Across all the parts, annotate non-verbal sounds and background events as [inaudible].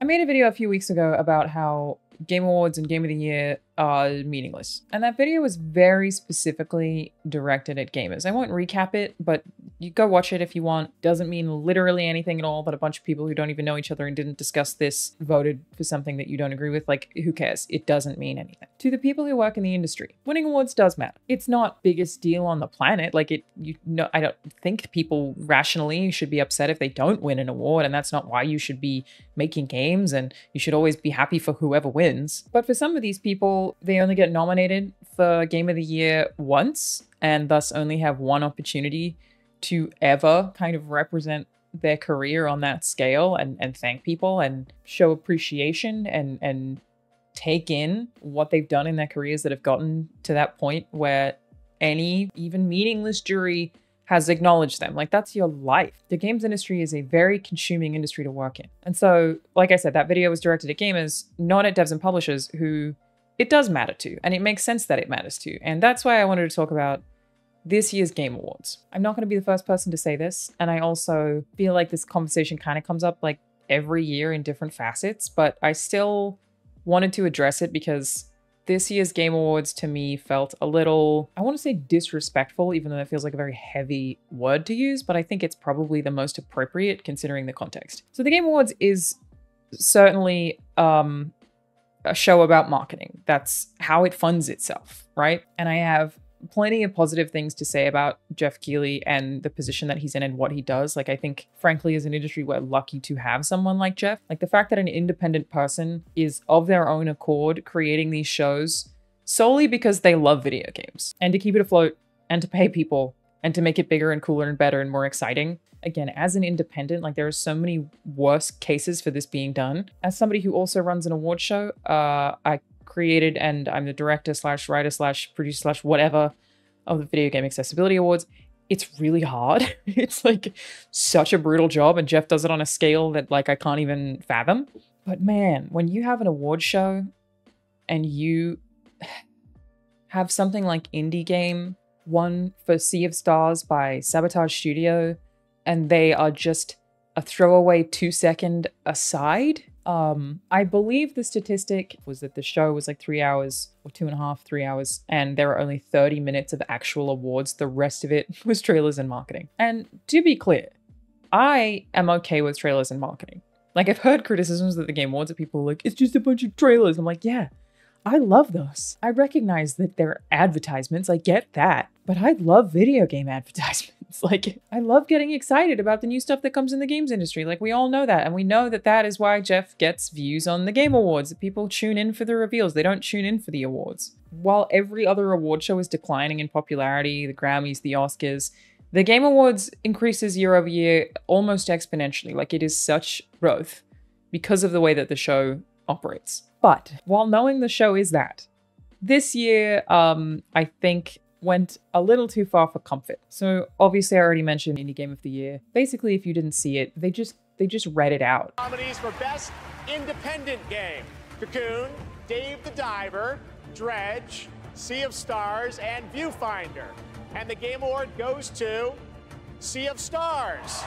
I made a video a few weeks ago about how Game Awards and Game of the Year are meaningless. And that video was very specifically directed at gamers. I won't recap it, but you go watch it if you want. Doesn't mean literally anything at all, but a bunch of people who don't even know each other and didn't discuss this voted for something that you don't agree with. Like, who cares? It doesn't mean anything. To the people who work in the industry, winning awards does matter. It's not biggest deal on the planet. Like it, you know, I don't think people rationally should be upset if they don't win an award, and that's not why you should be making games. And you should always be happy for whoever wins. But for some of these people, they only get nominated for Game of the Year once, and thus only have one opportunity to ever kind of represent their career on that scale and, and thank people and show appreciation and and take in what they've done in their careers that have gotten to that point where any even meaningless jury has acknowledged them. Like that's your life. The games industry is a very consuming industry to work in. And so, like I said, that video was directed at gamers, not at devs and publishers who it does matter to. And it makes sense that it matters to. And that's why I wanted to talk about this year's Game Awards. I'm not going to be the first person to say this, and I also feel like this conversation kind of comes up like every year in different facets, but I still wanted to address it because this year's Game Awards to me felt a little, I want to say disrespectful, even though that feels like a very heavy word to use, but I think it's probably the most appropriate considering the context. So the Game Awards is certainly um, a show about marketing. That's how it funds itself, right? And I have plenty of positive things to say about Geoff Keighley and the position that he's in and what he does. Like, I think, frankly, as an industry, we're lucky to have someone like Geoff. Like, the fact that an independent person is of their own accord creating these shows solely because they love video games and to keep it afloat and to pay people and to make it bigger and cooler and better and more exciting. Again, as an independent, like there are so many worse cases for this being done. As somebody who also runs an award show, uh, I created and I'm the director slash writer slash producer slash whatever of the Video Game Accessibility Awards. It's really hard. [laughs] it's like such a brutal job, and Geoff does it on a scale that like I can't even fathom. But man, when you have an award show and you [sighs] have something like Indie Game won for Sea of Stars by Sabotage Studio, and they are just a throwaway two second aside um, I believe the statistic was that the show was like three hours or two and a half, three hours, and there were only 30 minutes of actual awards. The rest of it [laughs] was trailers and marketing. And to be clear, I am okay with trailers and marketing. Like, I've heard criticisms that the Game Awards of people like, it's just a bunch of trailers. I'm like, yeah, I love those. I recognize that they're advertisements. I get that. But I love video game [laughs] advertisements. [laughs] Like, I love getting excited about the new stuff that comes in the games industry. Like, we all know that. And we know that that is why Geoff gets views on the Game Awards. People tune in for the reveals, they don't tune in for the awards. While every other award show is declining in popularity, the Grammys, the Oscars, the Game Awards increases year over year almost exponentially. Like, it is such growth because of the way that the show operates. But while knowing the show is that, this year, um, I think went a little too far for comfort. So obviously I already mentioned Indie Game of the Year. Basically, if you didn't see it, they just they just read it out. Nominees for Best Independent Game. Cocoon, Dave the Diver, Dredge, Sea of Stars, and Viewfinder. And the Game Award goes to Sea of Stars.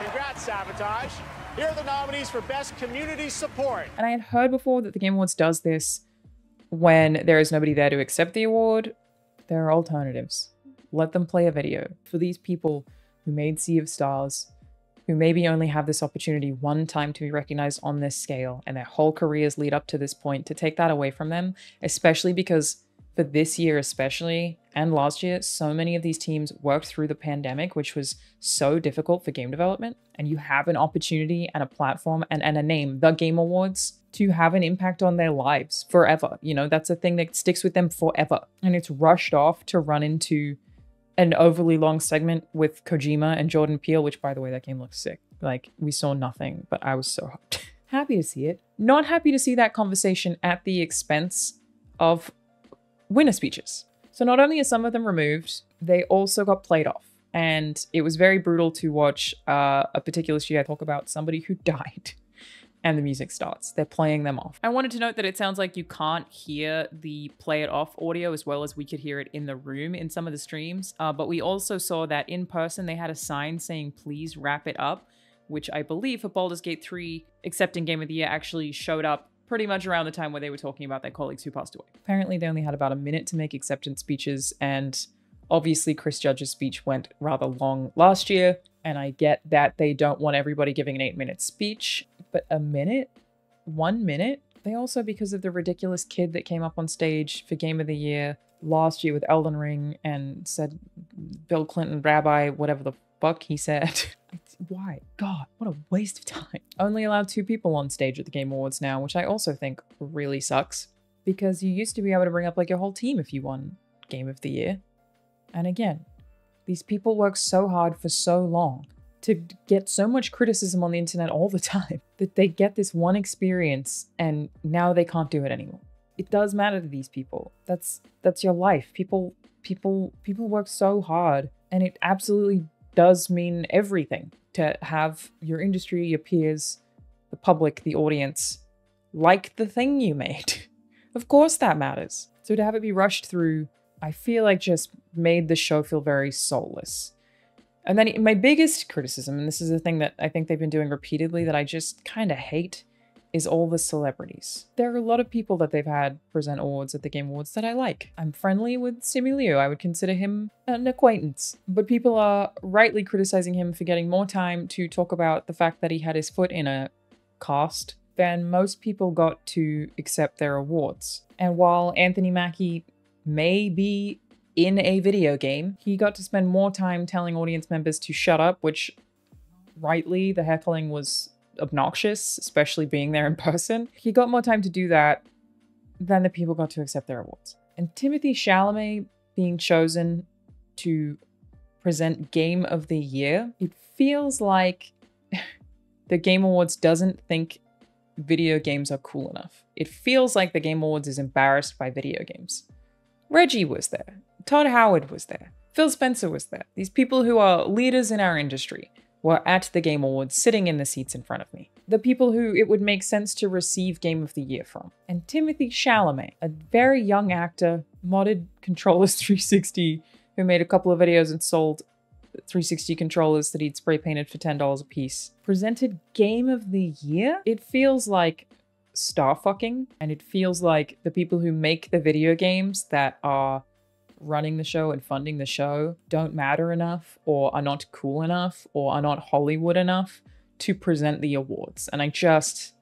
Congrats, Sabotage. Here are the nominees for Best Community Support. And I had heard before that the Game Awards does this when there is nobody there to accept the award there are alternatives. Let them play a video. For these people who made Sea of Stars, who maybe only have this opportunity one time to be recognized on this scale, and their whole careers lead up to this point, to take that away from them, especially because for this year, especially, and last year, so many of these teams worked through the pandemic, which was so difficult for game development. And you have an opportunity and a platform and, and a name, the Game Awards, to have an impact on their lives forever. You know, that's a thing that sticks with them forever. And it's rushed off to run into an overly long segment with Kojima and Jordan Peele, which by the way, that game looks sick. Like we saw nothing, but I was so [laughs] happy to see it. Not happy to see that conversation at the expense of winner speeches. So not only are some of them removed, they also got played off. And it was very brutal to watch uh, a particular studio talk about somebody who [laughs] died and the music starts. They're playing them off. I wanted to note that it sounds like you can't hear the play it off audio as well as we could hear it in the room in some of the streams. Uh, but we also saw that in person they had a sign saying, please wrap it up. which I believe for Baldur's Gate 3, except in Game of the Year actually showed up pretty much around the time where they were talking about their colleagues who passed away. Apparently, they only had about a minute to make acceptance speeches, and obviously, Chris Judge's speech went rather long last year. And I get that they don't want everybody giving an eight minute speech, but a minute? One minute? They also, because of the ridiculous kid that came up on stage for Game of the Year last year with Elden Ring and said Bill Clinton, rabbi, whatever the fuck he said. [laughs] Why? God, a waste of time. [laughs] Only allowed two people on stage at the Game Awards now, which I also think really sucks. Because you used to be able to bring up like your whole team if you won Game of the Year. And again, these people work so hard for so long to get so much criticism on the internet all the [laughs] time that they get this one experience and now they can't do it anymore. It does matter to these people. That's that's your life. People people people work so hard and it absolutely does mean everything to have your industry, your peers, the public, the audience like the thing you made. [laughs] of course that matters. So to have it be rushed through, I feel like just made the show feel very soulless. And then my biggest criticism, and this is the thing that I think they've been doing repeatedly that I just kind of hate, is all the celebrities. There are a lot of people that they've had present awards at the Game Awards that I like. I'm friendly with Simu Liu. I would consider him an acquaintance. But people are rightly criticizing him for getting more time to talk about the fact that he had his foot in a cast than most people got to accept their awards. And while Anthony Mackie may be in a video game, he got to spend more time telling audience members to shut up, which rightly the heckling was obnoxious, especially being there in [laughs] person. He got more time to do that than the people got to accept their awards. And Timothy Chalamet being chosen to present Game of the Year, it feels like [laughs] the Game Awards doesn't think video games are cool enough. It feels like the Game Awards is embarrassed by video games. Reggie was there. Todd Howard was there. Phil Spencer was there. These people who are leaders in our industry were at the Game Awards sitting in the seats in front of me. The people who it would make sense to receive Game of the Year from. And Timothy Chalamet, a very young actor, modded Controllers [laughs] 360, who made a couple of videos and sold 360 controllers that he'd spray painted for $10 a piece, presented Game of the Year? It feels like star fucking, and it feels like the people who make the video games that are running the show and funding the show don't matter enough or are not cool enough or are not Hollywood enough to present the awards. And I just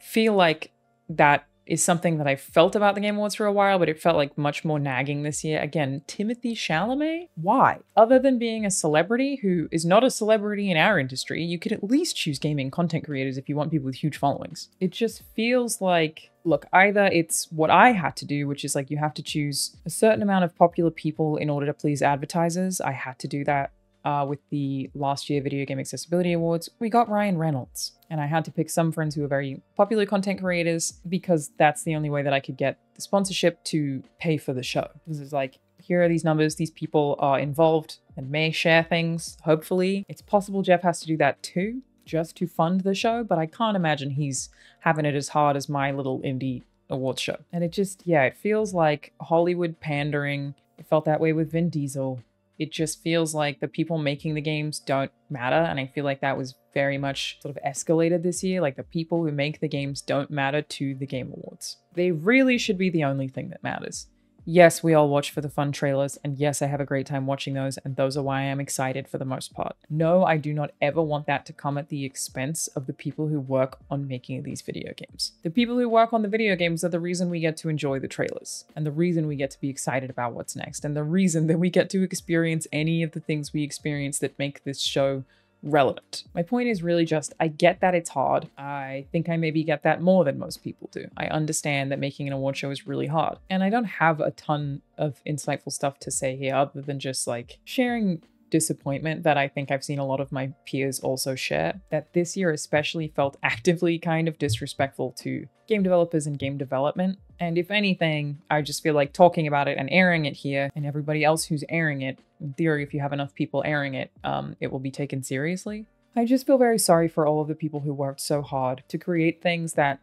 feel like that is something that I felt about the Game Awards for a while, but it felt like much more nagging this year. Again, Timothy Chalamet? Why? Other than being a celebrity who is not a celebrity in our industry, you could at least choose gaming content creators if you want people with huge followings. It just feels like look, either it's what I had to do, which is like you have to choose a certain amount of popular people in order to please advertisers. I had to do that uh, with the last year Video Game Accessibility Awards. We got Ryan Reynolds, and I had to pick some friends who are very popular content creators because that's the only way that I could get the sponsorship to pay for the show. This is like, here are these numbers, these people are involved and may share things, hopefully. It's possible Geoff has to do that too just to fund the show, but I can't imagine he's having it as hard as my little indie awards show. And it just, yeah, it feels like Hollywood pandering. It felt that way with Vin Diesel. It just feels like the people making the games don't matter. And I feel like that was very much sort of escalated this year. Like the people who make the games don't matter to the Game Awards. They really should be the only thing that matters. Yes, we all watch for the fun trailers, and yes, I have a great time watching those, and those are why I am excited for the most part. No, I do not ever want that to come at the expense of the people who work on making these video games. The people who work on the video games are the reason we get to enjoy the trailers, and the reason we get to be excited about what's next, and the reason that we get to experience any of the things we experience that make this show relevant. My point is really just I get that it's hard. I think I maybe get that more than most people do. I understand that making an award show is really hard. And I don't have a ton of insightful stuff to say here other than just like sharing disappointment that I think I've seen a lot of my peers also share. That this year especially felt [laughs] actively kind of disrespectful to game developers and game development. And if anything, I just feel like talking about it and airing it here and everybody else who's airing it, in theory, if you have enough people airing it, um, it will be taken seriously. I just feel very sorry for all of the people who worked so hard to create things that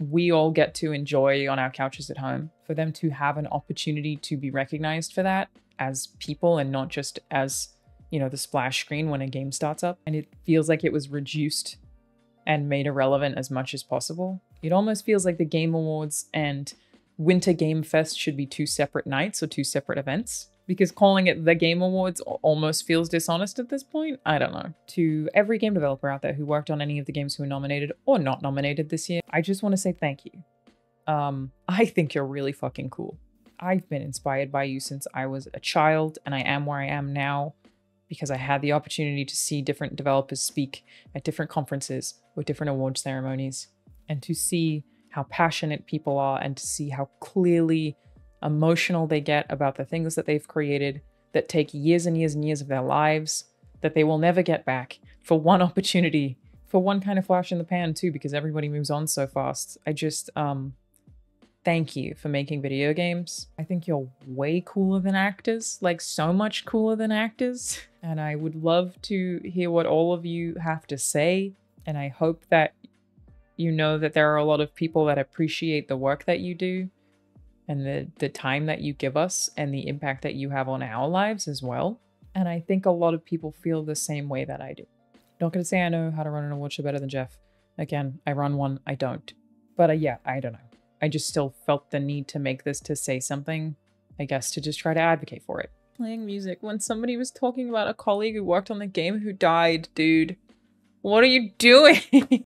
we all get to enjoy on our couches at home. For them to have an opportunity to be recognized for that as people and not just as you know, the splash screen when a game starts up, and it feels like it was reduced and made irrelevant as much as possible. It almost feels like the Game Awards and Winter Game Fest should be two separate nights or two separate events because calling it the Game Awards almost feels dishonest at this point. I don't know. To every game developer out there who worked on any of the games who were nominated or not nominated this year, I just want to say thank you. Um, [laughs] I think you're really fucking cool. I've been inspired by you since I was a child, and I am where I am now because I had the opportunity to see different developers speak at different conferences with different award ceremonies and to see how passionate people are and to see how clearly emotional they get about the things that they've created that take years and years and years of their lives that they will never get back for one [laughs] opportunity for one kind of flash in the pan too because everybody moves on so fast. I just um thank you for making video games i think you're way cooler than actors like so much cooler than actors [laughs] and i would love to hear what all of you have to say and i hope that you know that there are a lot of people that appreciate the work that you do and the the time that you give us and the impact that you have on our lives as well. And I think a lot of people feel the same way that I do. Not gonna say I know how to run an award show better than Geoff. Again, I run one, I don't. But uh, yeah, I don't know. I just still felt the need to make this to say something, I guess, to just try to advocate for it. Playing music when somebody was talking about a colleague who worked on the game who died, dude. What are you doing? [laughs]